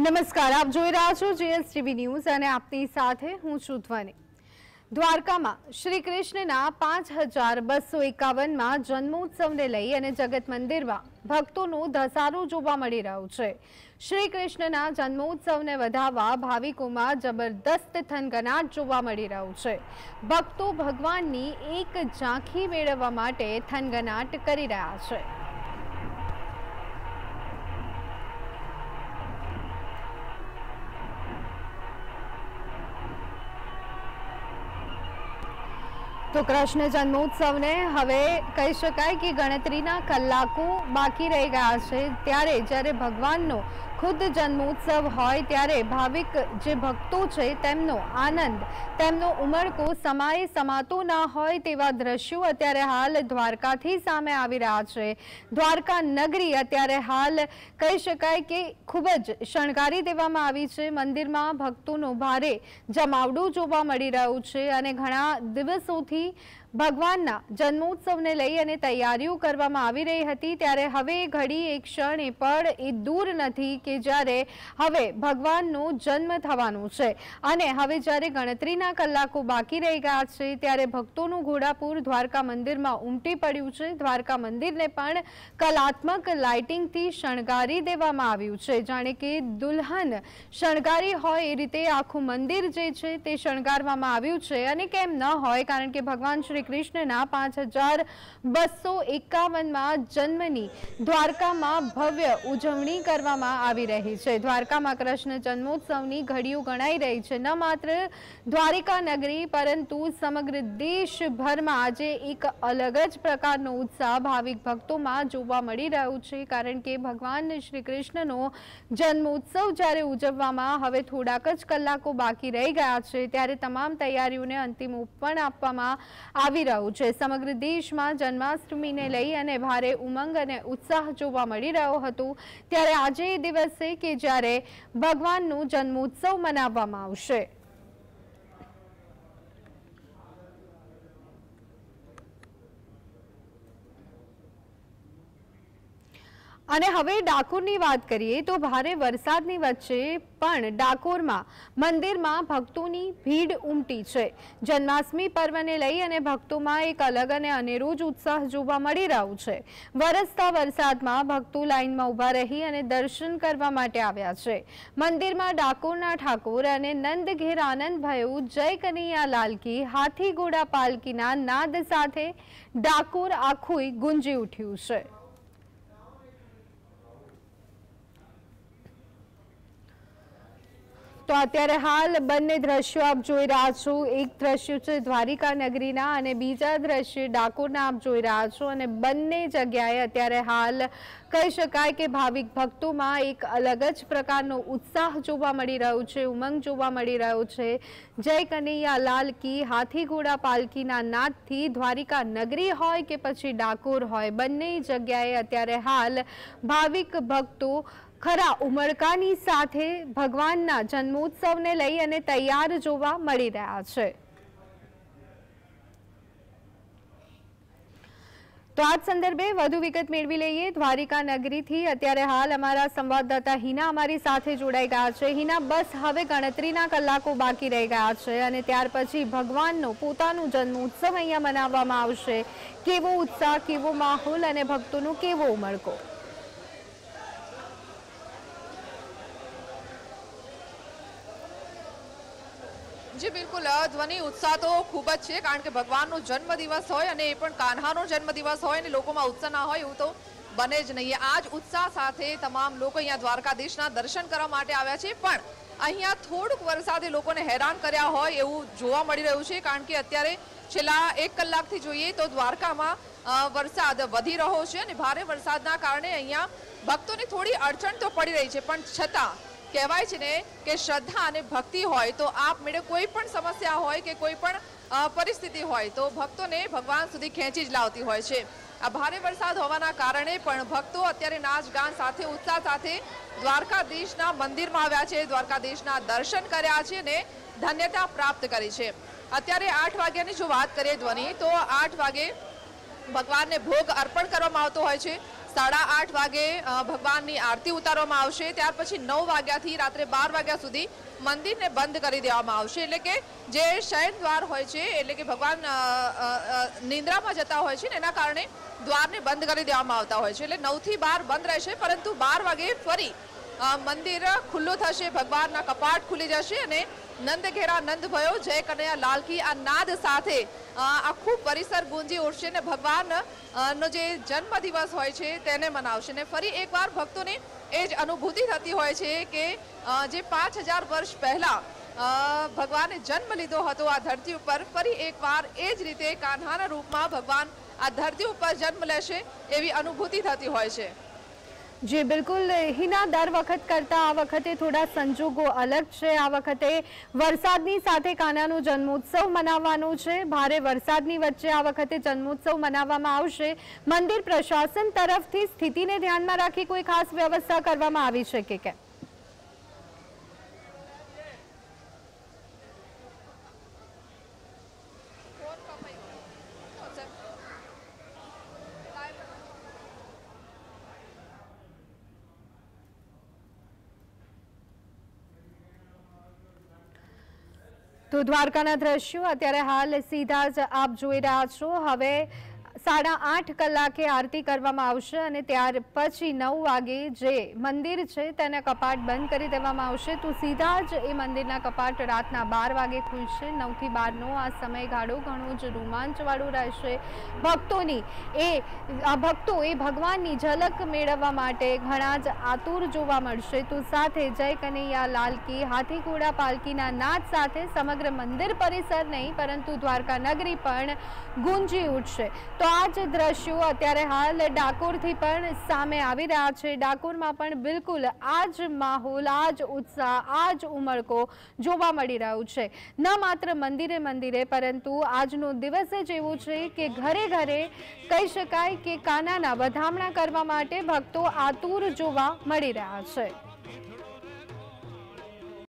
નમસ્કાર આપ જોઈ રહ્યા છો ટીવી ન્યૂઝ અને આપની સાથે હું છું દ્વારકામાં શ્રી કૃષ્ણના પાંચ હજાર બસો એકાવનમાં જન્મોત્સવને લઈ અને જગત મંદિરમાં ભક્તોનો ધસારો જોવા મળી રહ્યો છે શ્રી કૃષ્ણના જન્મોત્સવને વધાવવા ભાવિકોમાં જબરદસ્ત થનગનાટ જોવા મળી રહ્યો છે ભક્તો ભગવાનની એક ઝાંખી મેળવવા માટે થનગનાટ કરી રહ્યા છે તો કૃષ્ણ જન્મોત્સવને હવે કહી શકાય કે ગણતરીના કલાકો બાકી રહી ગયા છે ત્યારે જ્યારે ભગવાનનો ખુદ જન્મોત્સવ હોય ત્યારે ભાવિક જે ભક્તો છે તેમનો આનંદ તેમનો ઉમળકો સમાય સમાતો ન હોય તેવા દ્રશ્યો અત્યારે હાલ દ્વારકાથી સામે આવી રહ્યા છે દ્વારકા नगरी અત્યારે હાલ કહી શકાય કે ખૂબ જ શણગારી દેવામાં આવી છે મંદિરમાં ભક્તોનો ભારે જમાવડો જોવા મળી રહ્યો છે અને ઘણા દિવસોથી ભગવાનના જન્મદિવસને લઈ અને તૈયારીઓ કરવામાં આવી રહી હતી ત્યારે હવે ઘડી એક ક્ષણે પર એ દૂર નથી કે જારે હવે ભગવાનનો જન્મ થવાનો છે અને હવે જારે ગણેત્રીના કલાકો બાકી રહેગા છે ત્યારે ভক্তોનું ગોડાપુર દ્વારકા મંદિરમાં ઉમટી પડ્યું છે દ્વારકા મંદિરને પણ કલાત્મક લાઇટિંગથી શણગારી દેવામાં આવ્યું છે જાણે કે દુલ્હન શણગારી હોય એ રીતે આખો મંદિર જે છે તે શણગારવામાં આવ્યું છે અને કેમ ન હોય કારણ કે ભગવાન कृष्ण ने 5251 में जन्मनी द्वारका में भव्य ઉજવણી કરવામાં આવી રહી છે દ્વારકા માં કૃષ્ણ જન્મદિવસની ઘડીઓ ગણાઈ રહી છે ન માત્ર દ્વારકા नगरी પરંતુ સમગ્ર દેશ ભરમાં આજે એક અલગ જ પ્રકારનો ઉત્સાહ ભાવિક ભક્તોમાં જોવા મળી રહ્યો છે કારણ કે ભગવાન શ્રી કૃષ્ણનો જન્મદિવસ ઉ ઉજવવામાં હવે થોડાક જ કલાકો બાકી રહી ગયા છે ત્યારે તમામ તૈયારીઓને અંતિમ રૂપ પણ આપવામાં આવી રહ્યું છે સમગ્ર દેશમાં જન્માષ્ટમીને લઈ અને ભારે ઉમંગ અને ઉત્સાહ જોવા મળી રહ્યો હતો ત્યારે આજે એ દિવસે કે જ્યારે ભગવાનનું જન્મોત્સવ મનાવવામાં આવશે અને હવે ડાકોરની વાત કરીએ તો ભારે વરસાદની વચ્ચે પણ ડાકોરમાં મંદિરમાં ભક્તોની ભીડ ઉમટી છે જન્માષ્ટમી પર્વને લઈ અને ભક્તોમાં એક અલગ અને અનેરો જ ઉત્સાહ જોવા મળી રહ્યો છે વરસતા વરસાદમાં ભક્તો લાઇનમાં ઊભા રહી અને દર્શન કરવા માટે આવ્યા છે મંદિરમાં ડાકોરના ઠાકોર અને નંદઘેર ઘેર જય કનૈયા લાલકી હાથી ઘોડા પાલકીના નાદ સાથે ડાકોર આખુંય ગુંજી ઉઠ્યું છે અત્યારે હાલ બંને દ્રશ્યો આપ જોઈ રહ્યા છો એક દ્રશ્ય છે દ્વારકા નગરીના અને બીજું દ્રશ્ય ડાકોર નામ જોઈ રહ્યા છો અને બંને જગ્યાએ અત્યારે હાલ કહી શકાય કે ભાવિક ભક્તોમાં એક અલગ જ પ્રકારનો ઉત્સાહ જોવા મળી રહ્યો છે ઉમંગ જોવા મળી રહ્યો છે જય કનૈયા લાલ કી હાથી ગોડા પાલખીના નાથથી દ્વારકા નગરી હોય કે પછી ડાકોર હોય બંને જગ્યાએ અત્યારે હાલ ભાવિક ભક્તો ખરા ઉમળકાની સાથે ભગવાનના જન્મોત્સવને લઈ અને તૈયાર જોવા મળી રહ્યા છે તો આ સંદર્ભે વધુ વિગત મેળવી લઈએ દ્વારિકા નગરીથી અત્યારે હાલ અમારા સંવાદદાતા હિના અમારી સાથે જોડાઈ ગયા છે હિના બસ હવે ગણતરીના કલાકો બાકી રહી ગયા છે અને ત્યાર પછી ભગવાનનો પોતાનું જન્મોત્સવ અહીંયા મનાવવામાં આવશે કેવો ઉત્સાહ કેવો માહોલ અને ભક્તોનો કેવો ઉમળકો જે બિલકુલ આ ધવની ઉત્સાહ તો ખૂબ જ છે કારણ કે ભગવાનનો જન્મદિવસ હોય અને એ પણ કાનહાનો જન્મદિવસ હોય ને લોકોમાં ઉત્સાહ ના હોય એવું તો બને જ નહીએ આજ ઉત્સાહ સાથે તમામ લોકો અહીંયા દ્વારકા દેશના દર્શન કરવા માટે આવ્યા છે પણ અહીંયા થોડું વરસાદે લોકોને હેરાન કર્યા હોય એવું જોવા મળી રહ્યું છે કારણ કે અત્યારે છેલ્લા 1 કલાકથી જોઈએ તો દ્વારકામાં વરસાદ વધી રહ્યો છે અને ભારે વરસાદના કારણે અહીંયા ભક્તોની થોડી અર્પણ તો પડી રહી છે પણ છતાં કેવાય છે ને કે શ્રદ્ધા અને ભક્તિ હોય તો આપમેડે કોઈ પણ સમસ્યા હોય કે કોઈ પણ પરિસ્થિતિ હોય તો ભક્તોને ભગવાન સુધી ખેંચી જ લાવતી હોય છે આ ભારે વરસાદ હોવાના કારણે પણ ભક્તો અત્યારે નાચ ગાન સાથે ઉત્સાહ સાથે દ્વારકા દેશના મંદિરમાં આવ્યા છે દ્વારકા દેશના દર્શન કર્યા છે અને ધન્યતા પ્રાપ્ત કરી છે અત્યારે 8 વાગ્યાની જો વાત કરીએ ધણી તો 8 વાગે ભગવાનને ભોગ અર્પણ કરવામાં આવતો હોય છે 8:30 વાગે ભગવાનની આરતી ઉતારવામાં આવશે ત્યાર પછી 9 વાગ્યા થી રાત્રે 12 વાગ્યા સુધી મંદિરને બંધ કરી દેવામાં આવશે એટલે કે જે શયદ્વાર હોય છે એટલે કે ભગવાન નિંદ્રામાં જતો હોય છે ને એના કારણે દ્વારને બંધ કરી દેવામાં આવતા હોય છે એટલે 9 થી 12 બંધ રહેશે પરંતુ 12 વાગે ફરી આ મંદિર ખુલ્લું થશે ભગવાનના કપાટ ખુલી જશે અને नंदઘેરા नंद ભયો જય કનયા લાલકી આ નાદ સાથે આખું પરિસર ગુંજી ઉર્શે ને ભગવાનનો જે જન્મદિવસ હોય છે તેને મનાવશે ને ફરી એકવાર ભક્તોને એ જ અનુભૂતિ થતી હોય છે કે જે 5000 વર્ષ પહેલા ભગવાને જન્મ લીધો હતો આ ધરતી ઉપર ફરી એકવાર એ જ રીતે કાનહના રૂપમાં ભગવાન આ ધરતી ઉપર જન્મ લેશે એવી અનુભૂતિ થતી હોય છે जी बिल्कुल हिना દર વખત કરતા આ વખતે થોડા સંજોગો અલગ છે આ વખતે વરસાદની સાથે કાનાનો જન્મદિવસ મનાવવાનો છે ભારે વરસાદની વચ્ચે આ વખતે જન્મદિવસ મનાવવામાં આવશે મંદિર પ્રશાસન તરફથી સ્થિતિને ધ્યાનમાં રાખી કોઈ ખાસ વ્યવસ્થા કરવામાં આવી શકે કે કે તો દ્વારકાના દ્રશ્યો અત્યારે હાલ સીધા જ આપ જોઈ રહ્યા છો હવે 8.5 કલાકે આરતી કરવામાં આવશે અને ત્યાર પછી 9 વાગે જે મંદિર છે તેના કપાટ બંધ કરી દેવામાં આવશે તો સીધા જ એ મંદિરના કપાટ રાતના 12 વાગે ખુલે છે 9 થી 12 નો આ સમય ઘણો જ રોમાંચ વાળો રહેશે ભક્તોની એ આ ભક્તો એ ભગવાનની ઝલક મેળવવા માટે ઘણા જ આતુર જોવા મળશે તો સાથે જય કનૈયા લાલ કે હાથી ઘોડા પલકીના નાદ સાથે સમગ્ર મંદિર પરિસર નહીં પરંતુ દ્વારકા નગરી પણ ગુંજી ઉઠશે તો એવા જ દ્રશ્યો અત્યારે હાલ ડાકોરથી પણ સામે આવી રહ્યા છે ડાકોરમાં પણ બિલકુલ આ જ માહોલ આ જ ઉત્સાહ આ જ ઉમળકો જોવા મળી રહ્યું છે ન માત્ર મંદિરે મંદિરે પરંતુ આજનો દિવસ જ એવો છે કે ઘરે ઘરે કહી શકાય કે કાનાના વધામણા કરવા માટે ભક્તો આતુર જોવા મળી રહ્યા છે